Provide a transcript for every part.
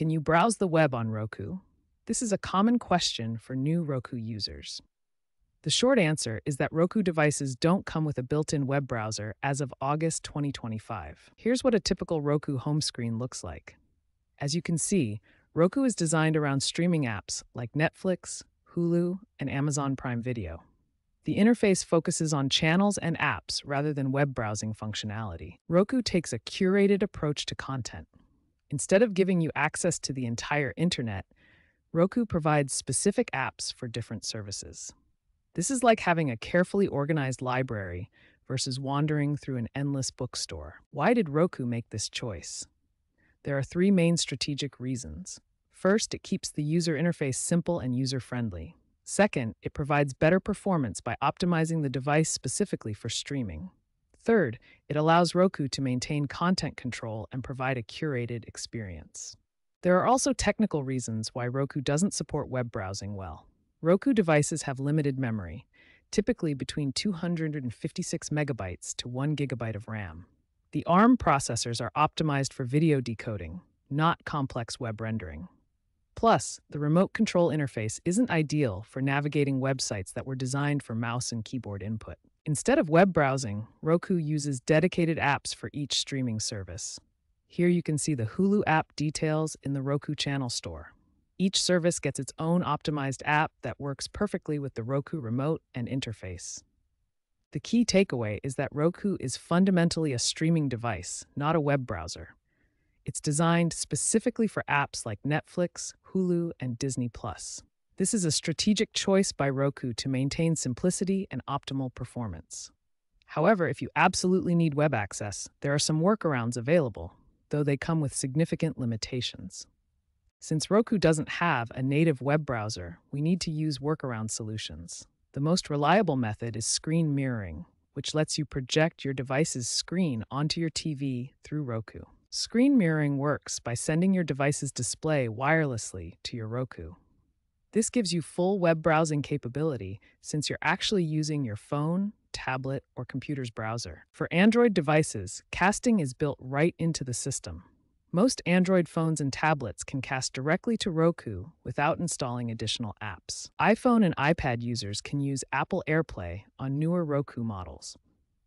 Can you browse the web on Roku? This is a common question for new Roku users. The short answer is that Roku devices don't come with a built in web browser as of August 2025. Here's what a typical Roku home screen looks like. As you can see, Roku is designed around streaming apps like Netflix, Hulu, and Amazon Prime Video. The interface focuses on channels and apps rather than web browsing functionality. Roku takes a curated approach to content. Instead of giving you access to the entire internet, Roku provides specific apps for different services. This is like having a carefully organized library versus wandering through an endless bookstore. Why did Roku make this choice? There are three main strategic reasons. First, it keeps the user interface simple and user friendly. Second, it provides better performance by optimizing the device specifically for streaming. Third, it allows Roku to maintain content control and provide a curated experience. There are also technical reasons why Roku doesn't support web browsing well. Roku devices have limited memory, typically between 256 megabytes to 1 gigabyte of RAM. The ARM processors are optimized for video decoding, not complex web rendering. Plus, the remote control interface isn't ideal for navigating websites that were designed for mouse and keyboard input. Instead of web browsing, Roku uses dedicated apps for each streaming service. Here you can see the Hulu app details in the Roku channel store. Each service gets its own optimized app that works perfectly with the Roku remote and interface. The key takeaway is that Roku is fundamentally a streaming device, not a web browser. It's designed specifically for apps like Netflix, Hulu, and Disney Plus. This is a strategic choice by Roku to maintain simplicity and optimal performance. However, if you absolutely need web access, there are some workarounds available, though they come with significant limitations. Since Roku doesn't have a native web browser, we need to use workaround solutions. The most reliable method is screen mirroring, which lets you project your device's screen onto your TV through Roku. Screen mirroring works by sending your device's display wirelessly to your Roku. This gives you full web browsing capability since you're actually using your phone, tablet, or computer's browser. For Android devices, casting is built right into the system, most Android phones and tablets can cast directly to Roku without installing additional apps. iPhone and iPad users can use Apple AirPlay on newer Roku models.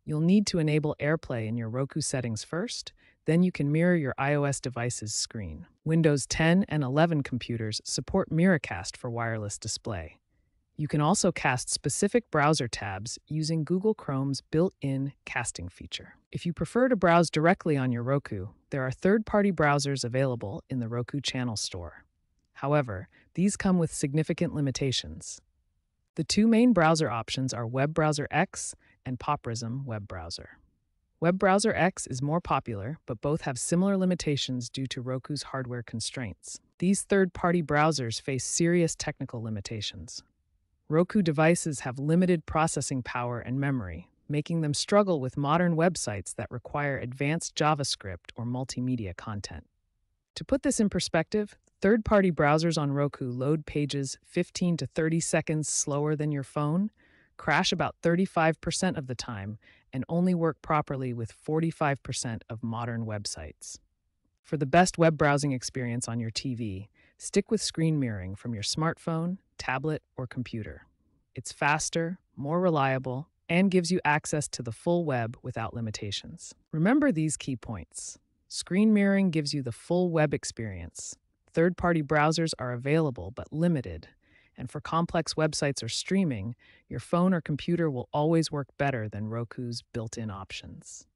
You'll need to enable AirPlay in your Roku settings first, then you can mirror your iOS device's screen. Windows 10 and 11 computers support Miracast for wireless display. You can also cast specific browser tabs using Google Chrome's built in casting feature. If you prefer to browse directly on your Roku, there are third party browsers available in the Roku Channel Store. However, these come with significant limitations. The two main browser options are Web Browser X and PopPrism Web Browser. Web Browser X is more popular, but both have similar limitations due to Roku's hardware constraints. These third party browsers face serious technical limitations. Roku devices have limited processing power and memory, making them struggle with modern websites that require advanced JavaScript or multimedia content. To put this in perspective, third party browsers on Roku load pages 15 to 30 seconds slower than your phone, crash about 35% of the time, and only work properly with 45% of modern websites. For the best web browsing experience on your TV, stick with screen mirroring from your smartphone, tablet, or computer. It's faster, more reliable, and gives you access to the full web without limitations. Remember these key points. Screen mirroring gives you the full web experience. Third party browsers are available but limited. And for complex websites or streaming, your phone or computer will always work better than Roku's built in options.